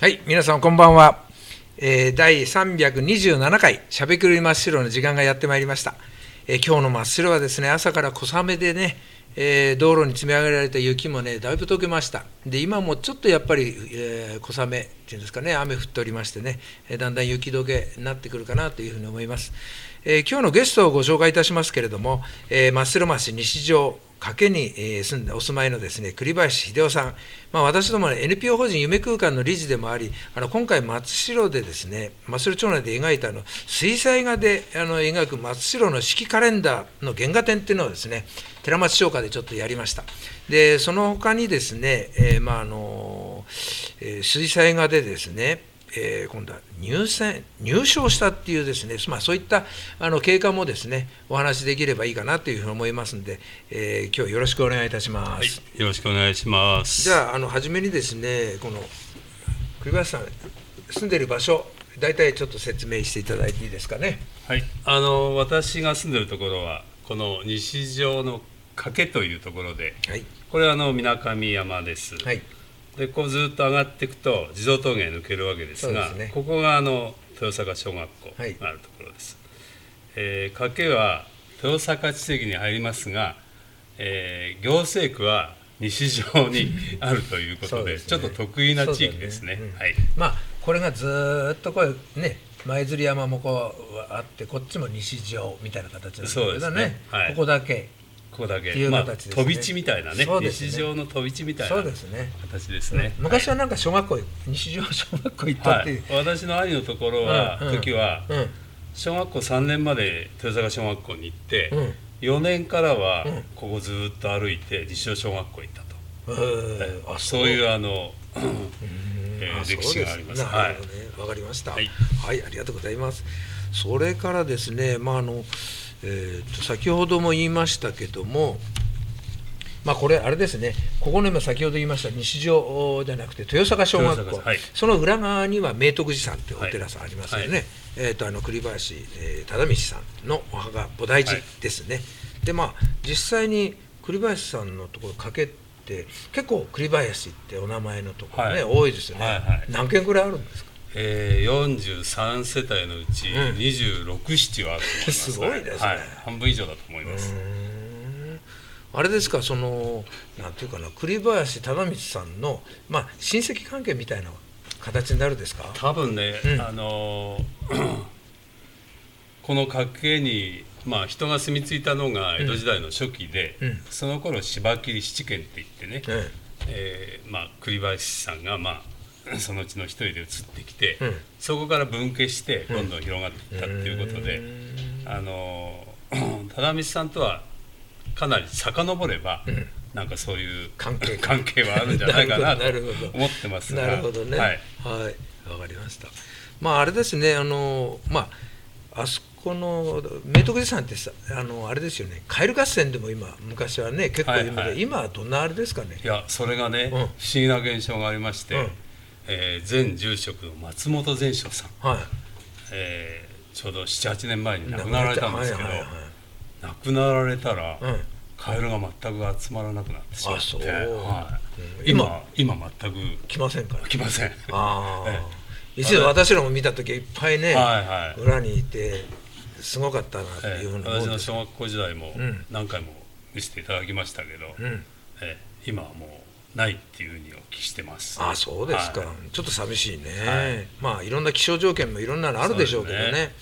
はい、皆さんこんばんは。えー第327回しゃべくり真っ白の時間がやってまいりました。えー今日の真っ白はですね、朝から小雨でね、えー道路に積み上げられた雪もね、だいぶ溶けました。で、今もちょっとやっぱり、えー小雨っていうんですかね、雨降っておりましてね、えだんだん雪解けになってくるかなというふうに思います。えー今日のゲストをご紹介いたしますけれども、えー真っ白町西条賭けに、え住んでお住まいのですね栗林秀夫さん、まあ、私ども、ね、NPO 法人夢空間の理事でもあり、あの今回、松代でですね、松代町内で描いたあの水彩画であの描く松代の四季カレンダーの原画展っていうのをですね、寺町商科でちょっとやりました。で、その他にですね、えーまああのえー水彩画でですね、えー今度は入選入賞したっていうですね、まあ、そういったあの経過もですねお話しできればいいかなというふうに思いますので、えー今日よろしくお願いいたします。はい、よろしくお願いします。じゃああの初めにですねこの栗林さん住んでる場所大体ちょっと説明していただいていいですかね？はい、あの私が住んでるところはこの西条の賭けというところで、はいこれはあの水上山です。はいでこうずっと上がっていくと地蔵峠へ抜けるわけですが、ね。ここがあの豊坂小学校はい。があるところです。えー賭けは豊坂地域に入りますが、えー行政区は西条に あるということでね。ちょっと得意な地域ですね。ね。うん。はい。まあこれがずーっとこうね舞鶴山もこうあってこっちも西条みたいな形なんですどね。ね。はい。ここだけここだけ、まあ、飛び地みたいなね。ね。日常の飛び地みたいなそうですね。形ですね、昔はなんか小学校、西条小学校行ったはいっていう、私の兄のところは、うんうん。時はうん。小学校3年まで豊坂小学校に行って、うん。4年からはうん。ここずっと歩いて日常小学校行ったと、えー。あそう。いうあの、えー歴史があります。そうですなるほどね、わかりました。ははいい、ありがとうございます。それからですね、まああの、えーと先ほども言いましたけども。まあこれあれですね、ここの今先ほど言いました西条じゃなくて豊坂小学校、はいその裏側には明徳寺さんというお寺さんありますよね。はいえっ、とあの栗林、えー忠道さんのお墓菩提寺ですね。でまあ実際に栗林さんのところかけって結構栗林ってお名前のところね、はい多いですよね、何件ぐらいあるんですか？えー、43世帯のうちうん。26、7はあると思います、すごいですね。はい、半分以上だと思います、あれですかそのなんていうかな栗林忠道さんのまあ親戚関係みたいな形になるですか？多分ね、うん。あのー この家系に、まあ、人が住み着いたのが江戸時代の初期で、うん。その頃芝切り七軒って言ってね、ええーまあ、栗林さんが、まあ、そのうちの一人で移ってきて、うん。そこから分家してうん。どんどん広がっていったっていうことで、うー。んあのー 忠道さんとはかなり遡れば、うん。なんかそういう関係が。関係はあるんじゃないかなと思ってますが。なるほどね。ははい。いわ、かりました。まああれですねあのまああそこの明徳寺さんってさあのあれですよね。カエル合戦でも今昔はね結構有名で、はいはい。今はどんなあれですかね。いやそれがね、ん。不思議な現象がありまして、うんえー前住職の松本善章さん、はい。えーちょうど78年前に亡くなられたんですけど、はいはいはい亡くなられたら、うん。カエルが全く集まらなくなってしまってはい。うん今？今全く来ませんか来ません。ああえ一度私らも見た時いっぱいね、はいはい。裏にいてすごかったなっていうふうに思私の小学校時代もうん。何回も見せていただきましたけど、うん、えー今はもうないっていうふうにお聞きしてます。ああそうですか、はい。ちょっと寂しいね、はい。まあいろんな気象条件もいろんなのあるでしょうけどね。ね。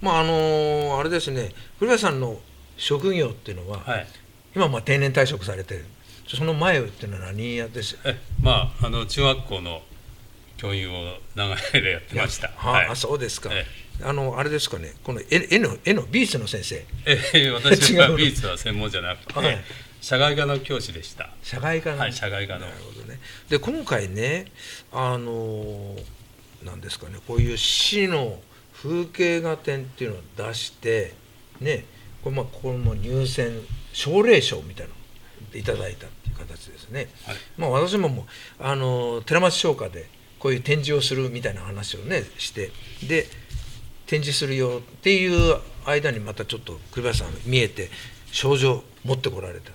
まああのーあれですね。古谷さんの職業っていうのは、はい。今まあ定年退職されてる。その前っていうのは何やってしえまああの中学校の教員を長い間やってました。ははい。あそうですか、えあのあれですかね。この絵絵の絵の美術の先生。えー私は違うの。美術は専門じゃなくて、はい社外科の教師でした。社外科の、はい社外科の。なるほどね。で今回ねあのなんですかねこういう市の風景画展っていうのを出してねこれまあここも入選奨励賞みたいなのをいただいたっていう形ですね、はい。まあ私ももうあの寺町商科でこういう展示をするみたいな話をねしてで展示するよっていう間にまたちょっと栗林さん見えて賞状持ってこられた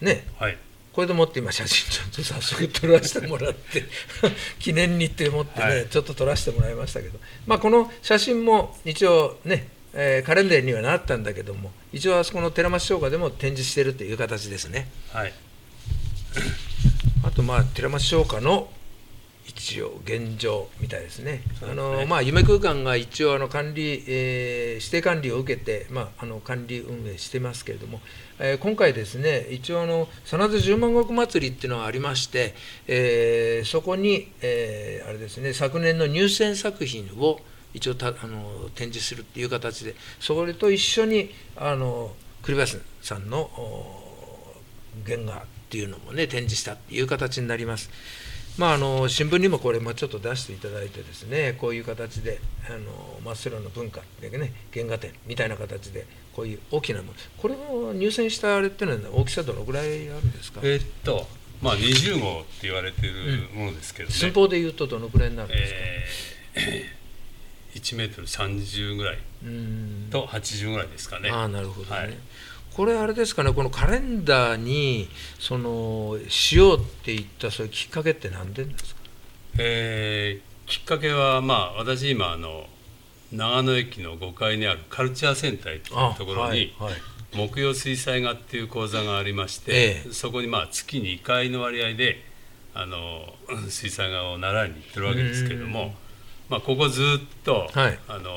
ね。はい。ここれでもって今写真ちょっと早速撮らせてもらって 記念にって思ってね、はい。ちょっと撮らせてもらいましたけど、まあ、この写真も一応ね、えーカレンダーにはなったんだけども一応あそこの寺町商家でも展示してるという形ですね。はい。あとまあ寺町商家の一応現状みたいですね。すねあのまあ夢空間が一応あの管理、えー指定管理を受けてまああの管理運営してますけれども、えー今回ですね一応あの真田十万石祭りっていうのがありまして、えーそこに、えーあれですね昨年の入選作品を一応たあの展示するっていう形でそれと一緒にあの栗林さんのお原画っていうのもね展示したっていう形になります。まあ、あの新聞にもこれもちょっと出していただいてですねこういう形であの真っ白の文化でね原画展みたいな形でこういう大きなもの。これを入選したあれっていうのは大きさどのぐらいあるんですか、えーっとまあ20号って言われてるものですけどね、寸法でいうとどのぐらいになるんですか、えー、1メートル30ぐらいうんと80ぐらいですかね。ああなるほどね、はいこれあれですかねこのカレンダーにそのしようって言ったそういうきっかけって何でですか？えーきっかけはまあ私今あの長野駅の5階にあるカルチャーセンターというところに、はいはい木曜水彩画っていう講座がありまして、ええそこにまあ月2回の割合であの水彩画を習いに行ってるわけですけれどうんも、まあ、ここずっと、はい。あの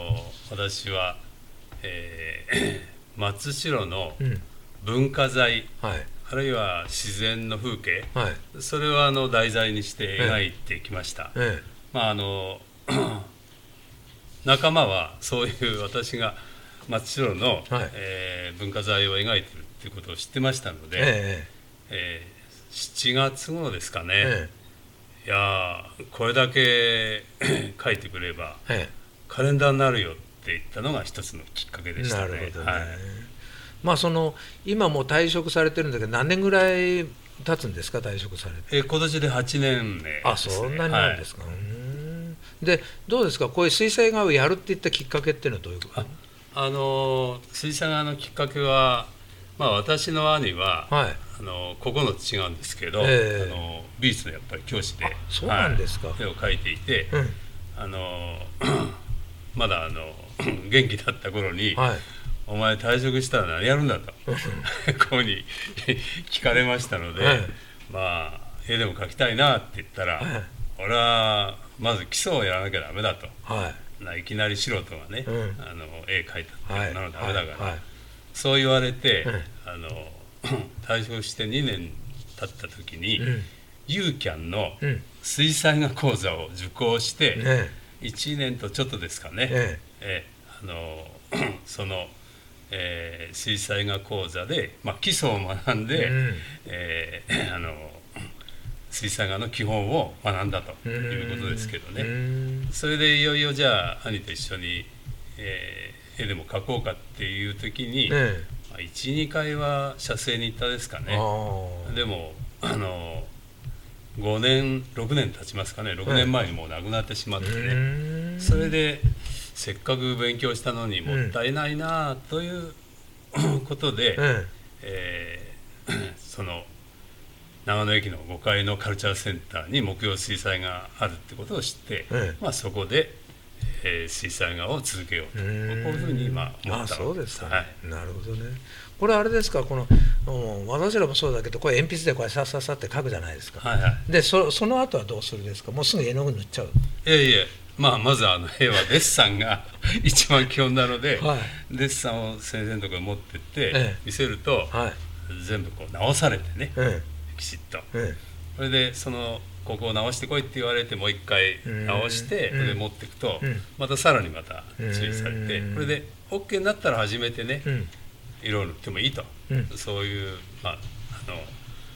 私は、えー松代のうん。文化財はい。あるいは自然の風景はい。それをあの題材にして描いてきました。えまああの 仲間はそういう私が松代の、はい。えー文化財を描いてるっていうことを知ってましたのえで、ええー7月頃ですかね、え。いやーこれだけ 書いてくればええ。カレンダーになるよって言ったのが一つのきっかけでしたね。なるほどね、はい。まあその今もう退職されてるんだけど何年ぐらい経つんですか退職されて？えー今年で8年目です、ね、あそんなになんですか、うーん。でどうですか？こういう水彩画をやるっていったきっかけっていうのはどういうこと？あの水彩画のきっかけは、まあ、私の兄は、はい。あの9つ違うんですけど、ええ。あの美術のやっぱり教師であそうなんですか。はい。絵を描いていて、うん。あの まだあの元気だった頃に、はい。お前退職したら何やるんだと。こうに 聞かれましたので、はい。まあ絵でも描きたいなって言ったら、はい。俺はまず基礎をやらなきゃダメだと。はい。ないきなり素人がね、うん。あの絵描いたってはいなのダメだから、そう言われて、うん。あの 退職して2年経った時に、うん。ユーキャンのうん。水彩画講座を受講して、ね。1年とちょっとですかね、ええあの その、えー水彩画講座で、まあ、基礎を学んで、うん。えー あの水彩画の基本を学んだとえいうことですけどね。うん。それでいよいよじゃあ兄と一緒に、えー絵でも描こうかっていう時に、ねまあ12回は写生に行ったですかえねでもあの5年6年経ちますかね。6年前にもう亡くなってしまって。ね、うん。それでせっかく勉強したのにもったいないなということで、ええー その長野駅の5階のカルチャーセンターに木曜水彩があるってことを知って、ええまあ、そこで、えー水彩画を続けようと。こううんいうふうに今思ったあそうですか、はい、なるほどね。これあれですか？このうん私らもそうだけどこれ鉛筆でこれさっさっさって書くじゃないですか、はいはい。でそその後はどうするですか？もうすぐ絵の具塗っちゃう？いえいえまあまずあの絵はデッサンが 一番基本なので、はデッサンを先生のところに持ってって、ええ。見せると、はい。全部こう直されてねえきちっと。ええ。それでそのここを直してこいって言われてもう一回直してうん。それで持っていくとうん。またさらにまた注意されてうん。それで OK になったら初めてね色を塗ってもいいと。うん。そういうまああの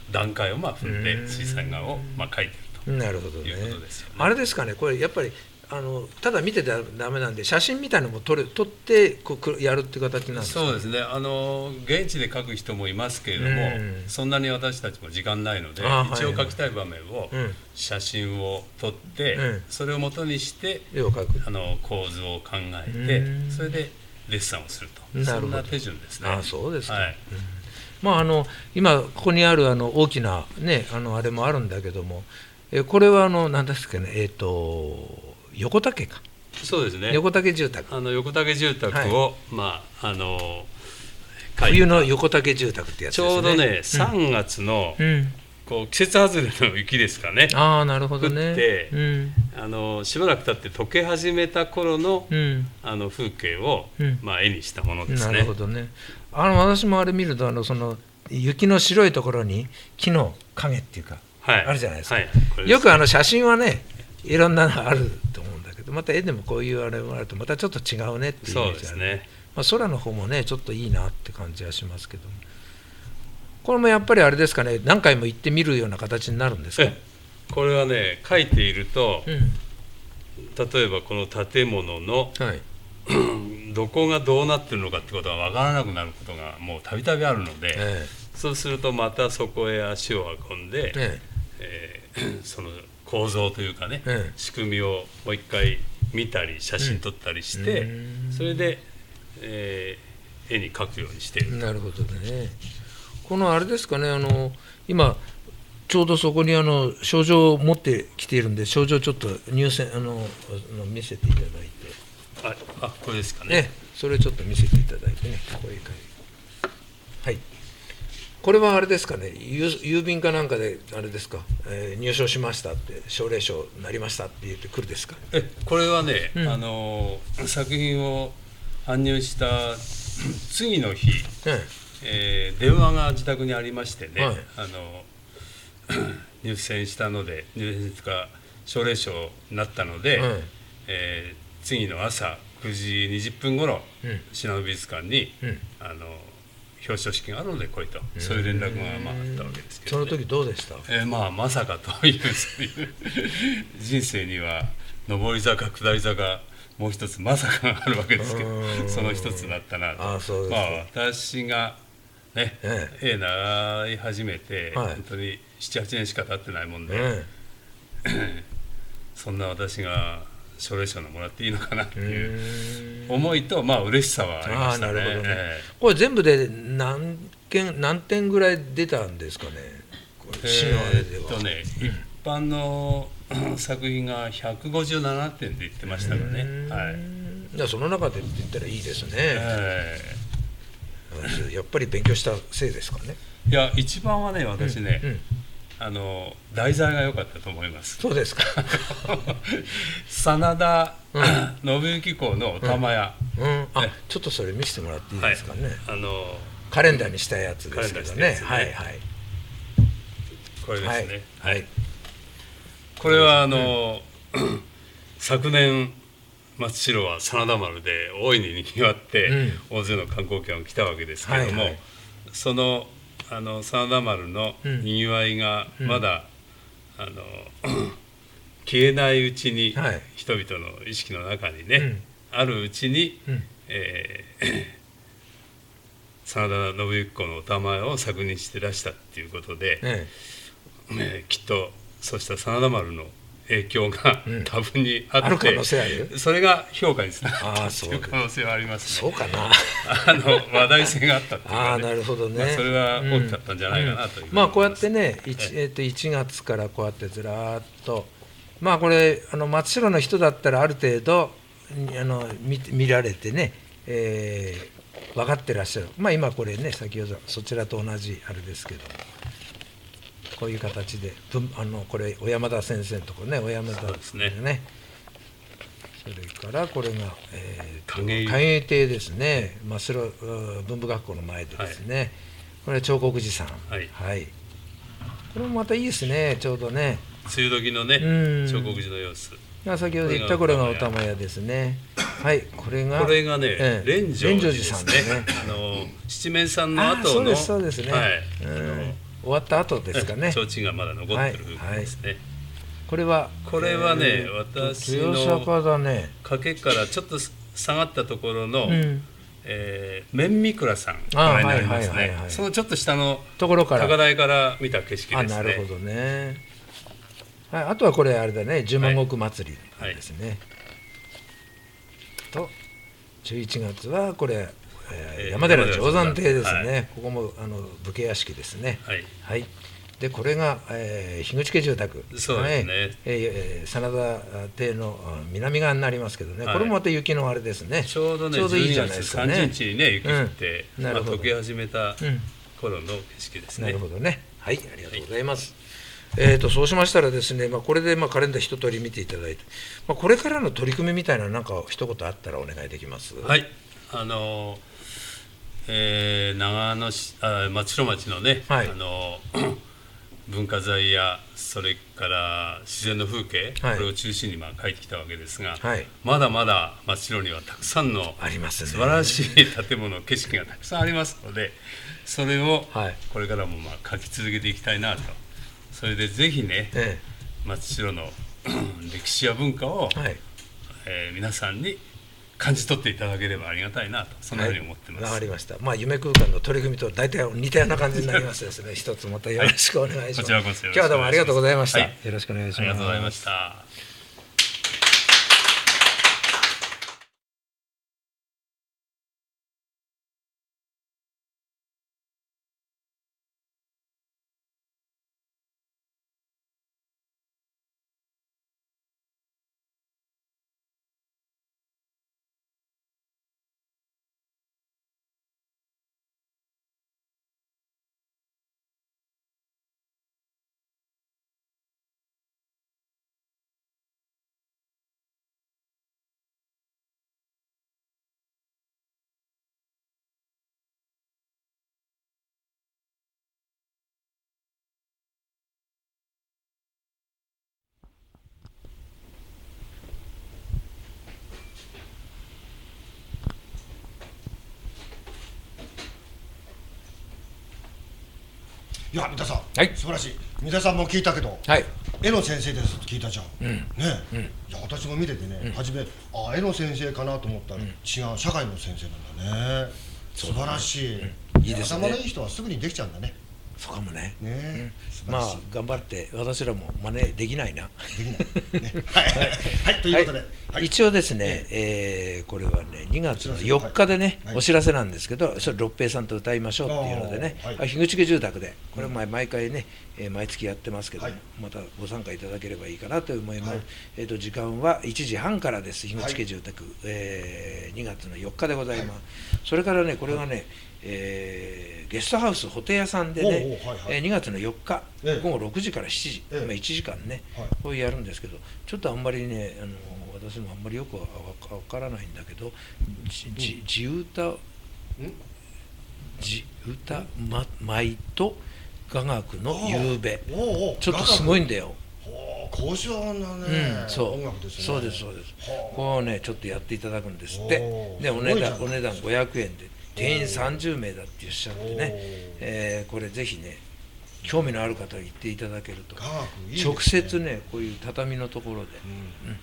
段階をまあ踏んでうん。水彩画をまあ描いてるなるほどいうことですよね。あれですかねこれやっぱりあのただ見てたらダメなんで写真みたいなのも撮る撮ってこうくやるっていう形なんですかそうですね。あの現地で描く人もいますけれども、うん。そんなに私たちも時間ないので一応描きたい場面をうん。写真を撮って、うん。それを元にして絵を描く。あの構図を考えてうん。それでデッサンをすると。そんな手順ですね。あそうですか、はい。まああの今ここにあるあの大きなねあのあれもあるんだけども、えこれはあの何ですかね。えっ、と横田家か。そうですね。横田家住宅。あの横竹住宅を、まああの冬の横竹住宅ってやつちですね。ょうどね、3月のうん、こう季節外れの雪ですかね。ああなるほどね。降ってうん。あのしばらく経って溶け始めた頃の,、うん。あの風景を、うん。まあ、絵にしたものですなね。るほどね。あの私もあれ見るとあのその雪の白いところに木の影っていうかはい、あるじゃないですか。はい。すよくあの写真はねいろんなのあると思うんだけどまた絵でもこういうあれがあるとまたちょっと違うねっていうイそうメージある。ですね。まあ、空の方もねちょっといいなって感じはしますけども。これもやっぱりあれですかね何回も行ってみるような形になるんですか、えこれはね書いているとうん。例えばこの建物のはい。どこがどうなってるのかってことが分からなくなることがもうたびたびあるので、えそうするとまたそこへ足を運んで、え。えー その構造というかね、ええ仕組みをもう一回見たり写真撮ったりして、うんそれで、えー絵に描くようにしている。なるほどね。このあれですかね、あの今、ちょうどそこにあの症状を持ってきているんで、症状ちょっと入選あの見せていただいて、ああこれですかね。ね、それちょっと見せていただいてね、こういう感じ。はい。これはあれですかね、郵郵便かなんかで、あれですか、えー入賞しましたって、奨励賞になりましたって言ってくるですか。えこれはね、うん。あの作品を搬入した次の日、ねえ。ー電話が自宅にありましてね、はい。あの 入選したので入選とか奨励賞になったので、はい。えー次の朝9時20分頃うん。美術館に、うん。あの表彰式があるので来いとそういう連絡がまああったわけですけど、ね、その時どうでした？えーまあまさかというそういう人生には上り坂下り坂もう一つまさかがあるわけですけどうん。その一つだったなと。あそうですまかあ私がね、え絵習い始めて、はい。本当に78年しか経ってないもんで、ね そんな私が奨励賞のもらっていいのかなってういうー。ん思いとまあ嬉しさはありましたね。なるほどね。えこれ全部で何件何点ぐらい出たんですかね？これえ市のあれでは。えとね、一般の 作品が157点で言ってましたかね。はい。いやその中でって言ったらいいですね、えやっぱり勉強したせいですかね？えいや一番はね私ね、うんあの題材が良かったと思います。そうですか。真田うん。信行公のお玉屋、うん。あえちょっとそれ見せてもらっていいはいですかね、あのカレンダーにしたやつですけどねね。はいはい。これですはい。ね。はい。これはあの、昨年松代は真田丸で大いににぎわって、大勢の観光客が来たわけですけども、はいはい。そのあの真田丸のうん。にぎわいがまだ、あの 消えないうちに、はい。人々の意識の中にね、うん。あるうちに、うん。えー 真田信行公のお玉屋を作人してらしたっていうことで、ねえ。ーきっとそうした真田丸の影響がうん。多分にあって、ある可能性ある？それが評価につながったそうという可能性はありますね。そうかな。あの話題性があったっね、ああなるほどね、まあそれは大きかったんじゃないかなというふうに思いまあこうやってね 1,、えっと1月からこうやってずらーっと。まあこれあの松代の人だったらある程度あの見見られてね、えー分かってらっしゃる。まあ今これね先ほどそちらと同じあれですけどこういう形で。文あのこれ小山田先生のとこね。小山田ですね。ね。それからこれが、えーと影井影井亭ですね。真っ白うん文部学校の前でですね、これは彫刻寺さん。はい。これもまたいいですね。ちょうどね。梅雨時のねうん。彫刻寺の様子。あ先ほど言ったこれがお玉屋ですね。はい。これがこれがね、ええ。蓮城寺さんね。あの七面さんの後のあそうですそうですね、はい。うん終わった後ですかね。提灯がまだ残ってる部分ですね、これはこれはねえーと私の豊坂だね。掛けからちょっと下がったところの、うん。えー、面見倉さんあご覧になりますはいはいはいはいねそのちょっと下のところから。高台から見た景色あですね。なるほどね、はい、あとはこれあれだね十万石祭りですね、と11月はこれ、えーえー山寺定山亭ですね、はここもあの武家屋敷ですね。はい。はい。でこれが、えー、樋口家住宅、そうですね。えーえー真田邸のあ南側になりますけどね、はい。これもまた雪のあれですね。ちょうどねちょうどいいじゃ12ないです月かね。30日にね雪降って、まあ、うんなるほど。溶け始めたうん。頃の景色ですね、なるほどね。はい、ありがとうございます。えー、とそうしましたらですね、まあ、これでまあカレンダー一通り見ていただいて、まあ、これからの取り組みみたいななんか一言あったらお願いできます？はい。あのえー長野市あ松代町のね、はい。あの 文化財やそれから自然の風景、はい。これを中心にまあ書いてきたわけですが、はい。まだまだ松代にはたくさんのありますね。素晴らしい建物景色がたくさんありますのでそれをはい。これからもまあ書き続けていきたいなと。それでぜひねえ松代の 歴史や文化を、えはい。えー皆さんに感じ取っていただければありがたいなとそんなふうに思ってます。わかりました。まあ夢空間の取り組みと大体似たような感じになりますですね。一つまたよろしくお願いします。こちらこそ今日はどうもありがとうございました。はいよろしくお願いします。ありがとうございました。いや三田さん、はい。素晴らしい。三田さんも聞いたけど、はい。絵の先生ですって聞いたじゃん、うん。ねえ、いや私も見ててね、初めあ絵の先生かなと思ったら、違う社会の先生なんだね。素晴らしい、いいですね。頭のいい人はすぐにできちゃうんだねそうかもね。ね。まあ頑張って私らも真似できないな。できない、ね、はい。ということで、はい。一応ですね、えーこれはね2月の4日でね、はい。お知らせなんですけどそれ六平さんと歌いましょうっていうのでね、樋口家住宅で。これ毎毎回ね、えー毎月やってますけど、はい。またご参加いただければいいかなと思います、はい。えー、と時間は1時半からです樋口家住宅、えー2月の4日でございます、それからねこれはね、えーゲストハウスホテ屋さんでね、えー2月の4日、ええ。午後6時から7時、ええ。まあ、1時間ね、はい。こうやるんですけどちょっとあんまりねあの私もあんまりよくはわわからないんだけどじじ地歌地歌、ま、舞と雅楽の夕べ。ちょっとすごいいんだよ。交渉なね、うん、そう。音楽ですね。そうですそうです。はあ。こうねちょっとやっていただくんですって。でお値段お値段500円で定員30名だっておっしゃってね。えーこれぜひね興味のある方は行っていただけるとね。直接ねこういう畳のところで、うん。うん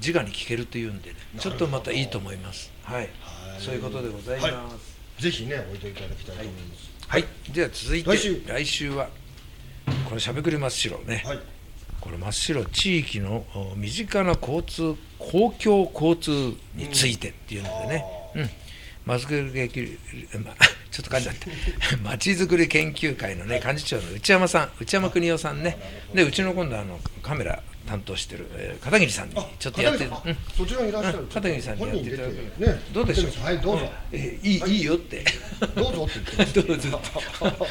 直に聞けるというんでねちょっとまたいいと思います。はい。はい。そういうことでございます。ぜひね置いていただきたいと思います。はい、では続いて来週。はこのしゃべくり真っ白ね、はい。これ真っ白地域のお身近な交通公共交通についてっていうのでね、うん。まちづくりまちょっと噛んじゃった。まちづくり研究会のね幹事長の内山さん内山邦夫さんね。でうちの今度あのカメラ担当してる、えー片桐さんにあちょっとやってそちらにいらっしゃる。うん。片桐さんにやっていただける本人出て。ね。どうでしょう？はいどうぞ。えいい,、い、いよって。どうぞって言って どうぞだか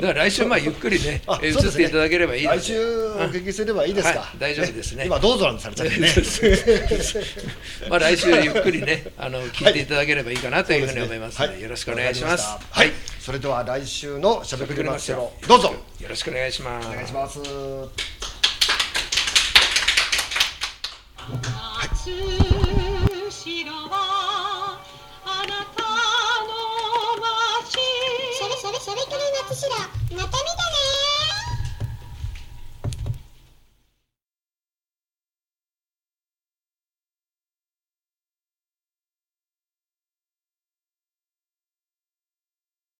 ら来週まあゆっくりね あえそうですね。移っていただければいい来週お聞きすればいいですか、はい。大丈夫ですね。今どうぞなんてされちゃってね。まあ来週ゆっくりねあの聞いていただければいいかなというふうに思いますので、はい。よろしくお願いします。はい、それでは来週のしゃべくりマッシュよどうぞ。よろしくお願いします。お願いします夏城はあなたの街しゃべしゃべしゃべくり松代またね